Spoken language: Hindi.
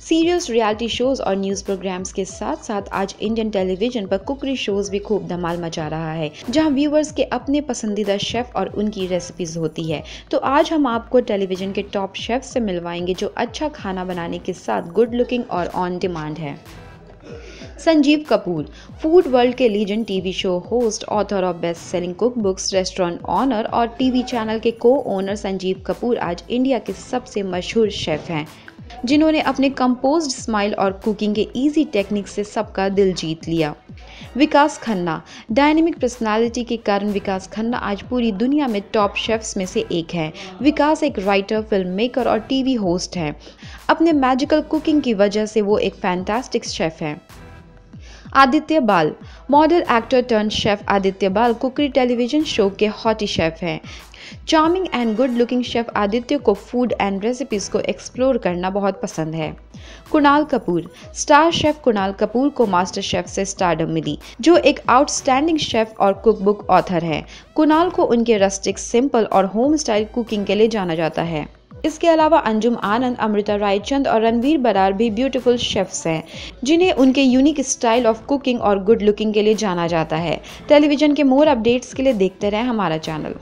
सीरियल्स रियलिटी शोज़ और न्यूज़ प्रोग्राम्स के साथ साथ आज इंडियन टेलीविज़न पर कुकरी शोज़ भी खूब धमाल मचा रहा है, जहाँ व्यूवर्स के अपने पसंदीदा शेफ और उनकी रेसिपीज़ होती है। तो आज हम आपको टेलीविज़न के टॉप शेफ से मिलवाएँगे जो अच्छा खाना बनाने के साथ गुड लुकिंग और ऑन डिमांड है। संजीव कपूर, फ़ूड वर्ल्ड के legend TV show host author of best selling cook books restaurant owner और टीवी चैनल के को ओनर संजीव कपूर आज इंडिया के सबसे मशहूर शेफ हैं, जिन्होंने अपने कंपोज्ड स्माइल और कुकिंग के इजी टेक्निक से सबका दिल जीत लिया। विकास खन्ना डायनेमिक पर्सनालिटी के कारण विकास खन्ना आज पूरी दुनिया में टॉप शेफ्स में से एक है। विकास एक राइटर फ़िल्म मेकर और टीवी होस्ट हैं। अपने मैजिकल कुकिंग की वजह से वो एक फैंटास्टिक शेफ हैं। Aditya Bal. Model actor turn chef Aditya Bal cookery television show के हॉटी शेफ हैं। Charming and good looking chef Aditya को फ़ूड एंड रेसिपीज़ को एक्सप्लोर करना बहुत पसंद है। कुणाल कपूर। स्टार शेफ कुणाल कपूर को मास्टर शेफ से स्टारडम मिली, जो एक आउटस्टैंडिंग शेफ और कुक बुक ऑथर है। कुणाल को उनके रस्टिक सिंपल और होम स्टाइल कुकिंग के लिए जाना जाता है। इसके अलावा अंजुम आनंद, अमृता रायचंद और रणवीर बरार भी ब्यूटीफुल शेफ्स हैं, जिन्हें उनके यूनिक स्टाइल ऑफ़ कुकिंग और गुड लुकिंग के लिए जाना जाता है। टेलीविज़न के मोर अपडेट्स के लिए देखते रहें हमारा चैनल